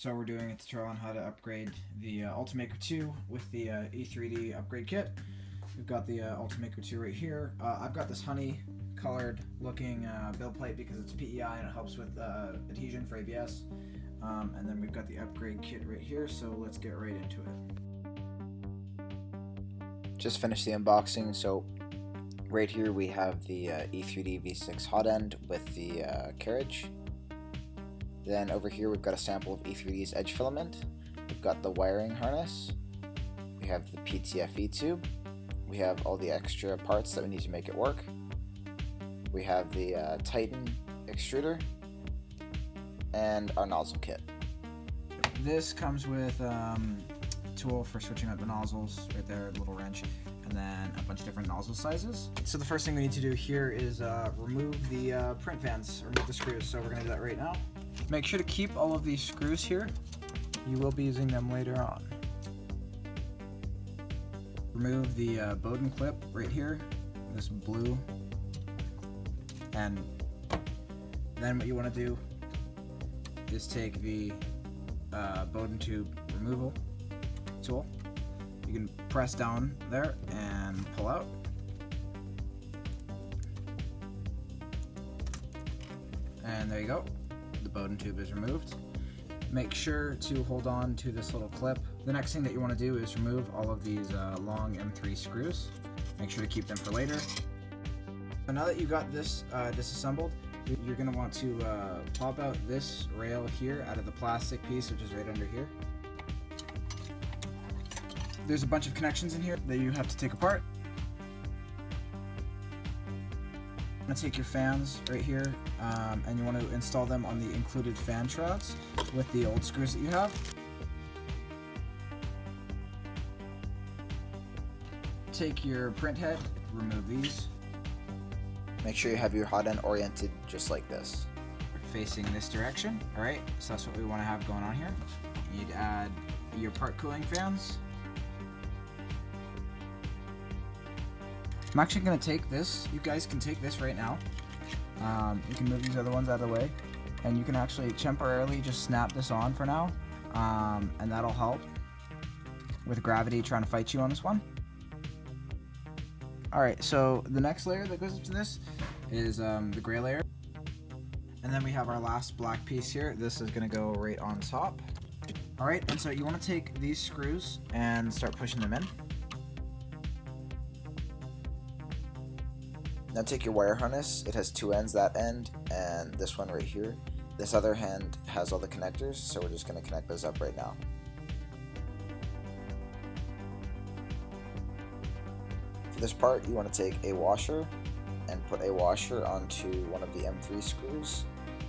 So we're doing a tutorial on how to upgrade the uh, Ultimaker 2 with the uh, E3D upgrade kit. We've got the uh, Ultimaker 2 right here. Uh, I've got this honey colored looking uh, build plate because it's PEI and it helps with uh, adhesion for ABS. Um, and then we've got the upgrade kit right here, so let's get right into it. Just finished the unboxing, so right here we have the uh, E3D V6 hot end with the carriage then over here we've got a sample of E3D's edge filament. We've got the wiring harness. We have the PTFE tube. We have all the extra parts that we need to make it work. We have the uh, Titan extruder and our nozzle kit. This comes with um, tool for switching out the nozzles right there, little wrench, and then a bunch of different nozzle sizes. So the first thing we need to do here is uh, remove the uh, print fans, remove the screws. So we're gonna do that right now. Make sure to keep all of these screws here. You will be using them later on. Remove the uh, Bowden clip right here, this blue. And then what you want to do is take the uh, Bowden tube removal tool. You can press down there and pull out. And there you go the Bowden tube is removed. Make sure to hold on to this little clip. The next thing that you want to do is remove all of these uh, long M3 screws. Make sure to keep them for later. So now that you've got this uh, disassembled, you're going to want to uh, pop out this rail here out of the plastic piece, which is right under here. There's a bunch of connections in here that you have to take apart. Going to take your fans right here um, and you want to install them on the included fan shrouds with the old screws that you have. Take your print head, remove these. Make sure you have your hot end oriented just like this. Facing this direction, alright, so that's what we want to have going on here. You'd add your part cooling fans. I'm actually going to take this. You guys can take this right now. Um, you can move these other ones out of the way. And you can actually temporarily just snap this on for now. Um, and that'll help with gravity trying to fight you on this one. Alright, so the next layer that goes into this is um, the gray layer. And then we have our last black piece here. This is to go right on top. Alright, and so you want to take these screws and start pushing them in. Now take your wire harness, it has two ends, that end and this one right here. This other hand has all the connectors, so we're just going to connect those up right now. For this part, you want to take a washer and put a washer onto one of the M3 screws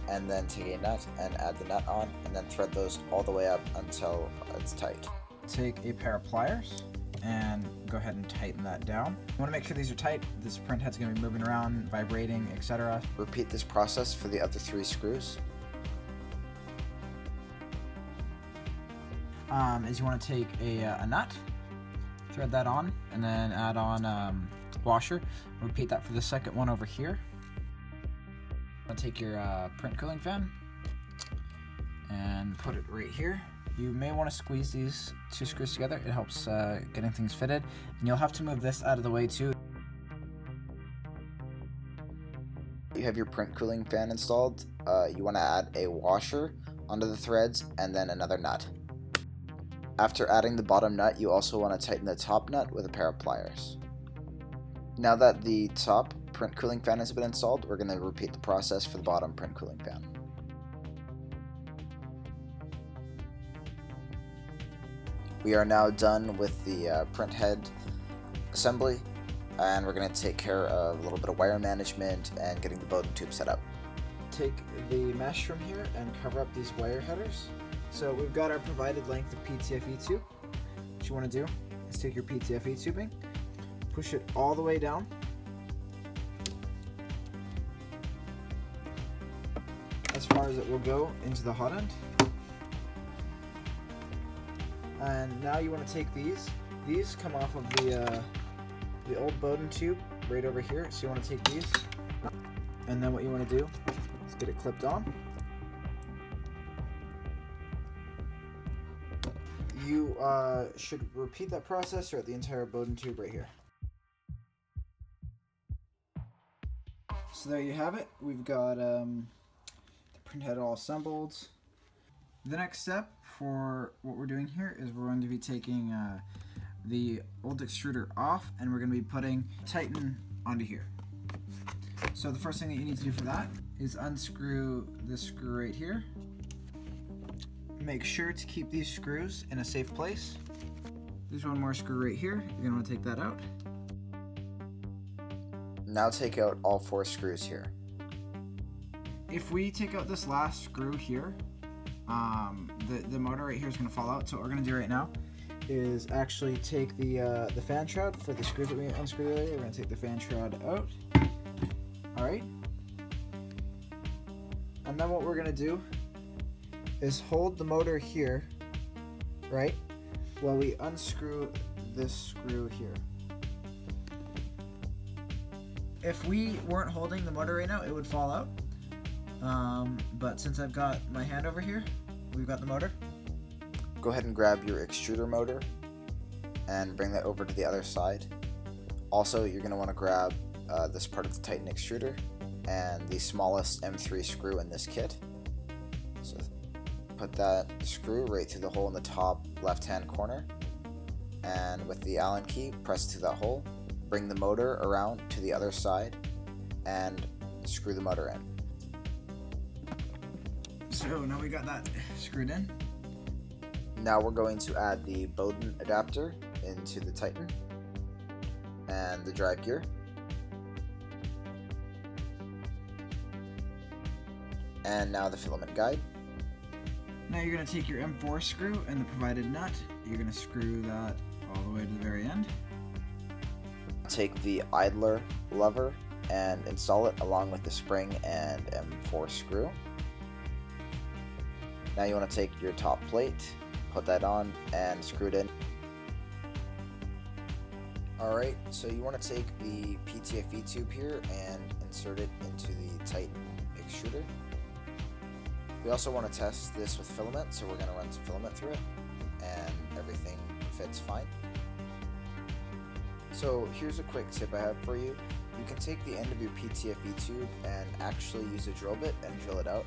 and then take a nut and add the nut on and then thread those all the way up until it's tight. Take a pair of pliers and go ahead and tighten that down. You want to make sure these are tight. This print head's going to be moving around, vibrating, etc. Repeat this process for the other three screws. Um, is you want to take a, uh, a, nut, thread that on, and then add on um, washer. Repeat that for the second one over here. Take your uh, print cooling fan and put it right here. You may want to squeeze these two screws together. It helps uh, getting things fitted. And you'll have to move this out of the way too. You have your print cooling fan installed. Uh, you want to add a washer onto the threads and then another nut. After adding the bottom nut, you also want to tighten the top nut with a pair of pliers. Now that the top print cooling fan has been installed, we're going to repeat the process for the bottom print cooling fan. We are now done with the uh, print head assembly and we're going to take care of a little bit of wire management and getting the Bowden tube set up. Take the mesh from here and cover up these wire headers. So we've got our provided length of PTFE tube. What you want to do is take your PTFE tubing, push it all the way down, as far as it will go into the hot end. And now you want to take these. These come off of the uh, the old Bowden tube right over here. So you want to take these. And then what you want to do is get it clipped on. You uh, should repeat that process throughout the entire Bowden tube right here. So there you have it. We've got um, the print head all assembled. The next step for what we're doing here is we're going to be taking uh, the old extruder off and we're going to be putting Titan onto here. So the first thing that you need to do for that is unscrew this screw right here. Make sure to keep these screws in a safe place. There's one more screw right here. You're going to want to take that out. Now take out all four screws here. If we take out this last screw here, um, the, the motor right here is going to fall out. So what we're going to do right now is actually take the uh, the fan shroud for the screws that we unscrewed earlier. We're going to take the fan shroud out. All right. And then what we're going to do is hold the motor here, right, while we unscrew this screw here. If we weren't holding the motor right now, it would fall out. Um, but since I've got my hand over here, we've got the motor. Go ahead and grab your extruder motor and bring that over to the other side. Also, you're going to want to grab uh, this part of the Titan extruder and the smallest M3 screw in this kit. So put that screw right through the hole in the top left hand corner and with the Allen key press through that hole. Bring the motor around to the other side and screw the motor in. So now we got that screwed in. Now we're going to add the Bowden adapter into the Titan and the drive gear. And now the filament guide. Now you're going to take your M4 screw and the provided nut. You're going to screw that all the way to the very end. Take the idler lever and install it along with the spring and M4 screw. Now you want to take your top plate, put that on, and screw it in. Alright, so you want to take the PTFE tube here and insert it into the Titan extruder. We also want to test this with filament, so we're going to run some filament through it, and everything fits fine. So here's a quick tip I have for you. You can take the end of your PTFE tube and actually use a drill bit and drill it out.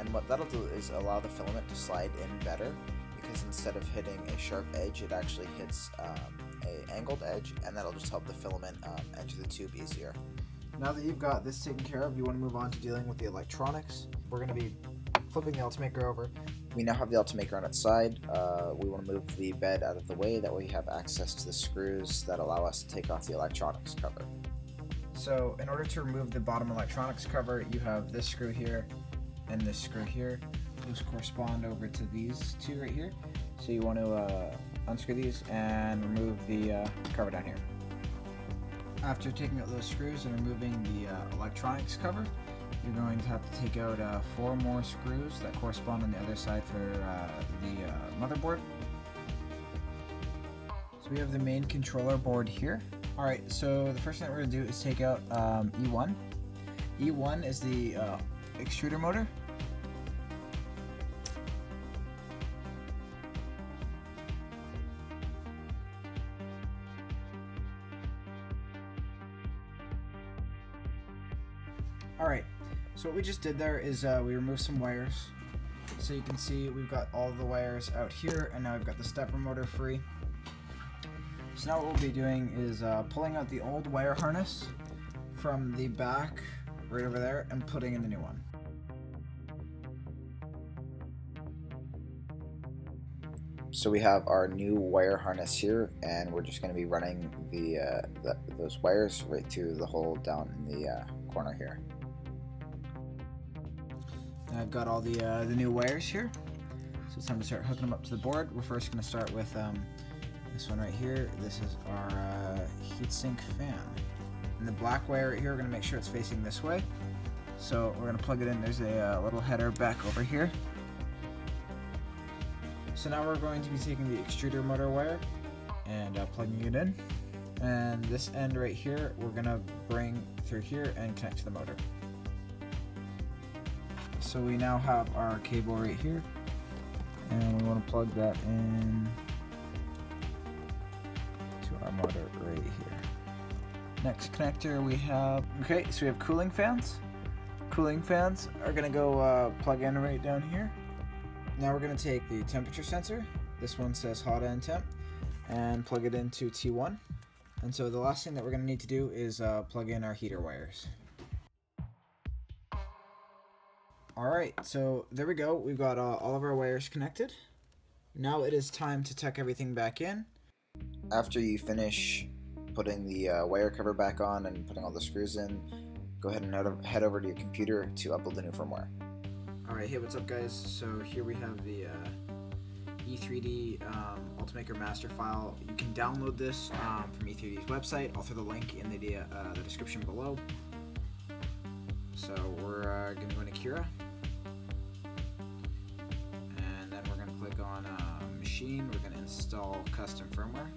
And what that'll do is allow the filament to slide in better because instead of hitting a sharp edge, it actually hits um, a angled edge and that'll just help the filament um, enter the tube easier. Now that you've got this taken care of, you want to move on to dealing with the electronics. We're going to be flipping the Ultimaker over. We now have the Ultimaker on its side. Uh, we want to move the bed out of the way, that way we have access to the screws that allow us to take off the electronics cover. So in order to remove the bottom electronics cover, you have this screw here and this screw here. Those correspond over to these two right here. So you want to uh, unscrew these and remove the uh, cover down here. After taking out those screws and removing the uh, electronics cover, you're going to have to take out uh, four more screws that correspond on the other side for uh, the uh, motherboard. So we have the main controller board here. Alright, so the first thing that we're going to do is take out um, E1. E1 is the extruder motor. Alright, so what we just did there is uh, we removed some wires. So you can see we've got all the wires out here and now we've got the stepper motor free. So now what we'll be doing is uh, pulling out the old wire harness from the back right over there and putting in the new one. So we have our new wire harness here, and we're just going to be running the, uh, the, those wires right through the hole down in the uh, corner here. I've got all the uh, the new wires here, so it's time to start hooking them up to the board. We're first going to start with um, this one right here. This is our uh, heatsink fan. And the black wire right here, we're going to make sure it's facing this way. So we're going to plug it in. There's a uh, little header back over here. So now we're going to be taking the extruder motor wire and uh, plugging it in. And this end right here, we're going to bring through here and connect to the motor. So we now have our cable right here and we want to plug that in to our motor right here. Next connector we have, okay, so we have cooling fans. Cooling fans are gonna go uh, plug in right down here. Now we're gonna take the temperature sensor. This one says hot end temp and plug it into T1. And so the last thing that we're gonna need to do is uh, plug in our heater wires. Alright, so there we go. We've got uh, all of our wires connected. Now it is time to tuck everything back in. After you finish putting the uh, wire cover back on and putting all the screws in, go ahead and head over to your computer to upload the new firmware. Alright, hey what's up guys? So here we have the uh, E3D um, Ultimaker master file. You can download this um, from E3D's website. I'll throw the link in the, uh, the description below. So we're uh, going to go into Cura. Machine. We're going to install custom firmware.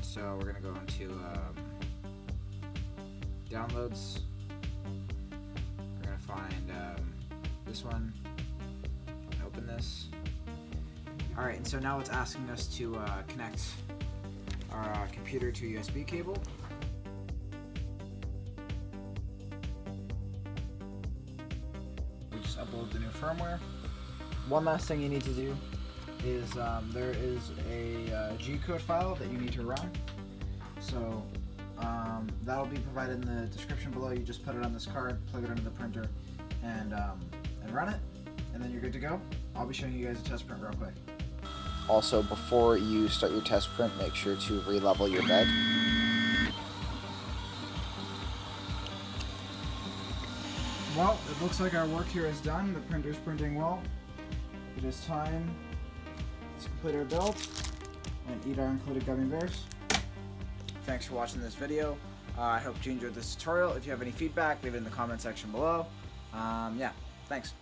So we're going to go into um, Downloads. We're going to find um, this one. Open this. Alright, and so now it's asking us to uh, connect our uh, computer to a USB cable. Firmware. One last thing you need to do is um, there is a uh, G-code file that you need to run. So um, that'll be provided in the description below. You just put it on this card, plug it into the printer, and um, and run it, and then you're good to go. I'll be showing you guys a test print real quick. Also, before you start your test print, make sure to re-level your bed. Well, it looks like our work here is done. The printer's printing well. It is time to complete our build and eat our included gummy bears. Thanks for watching this video. Uh, I hope you enjoyed this tutorial. If you have any feedback, leave it in the comment section below. Um, yeah, thanks.